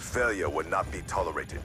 Failure would not be tolerated.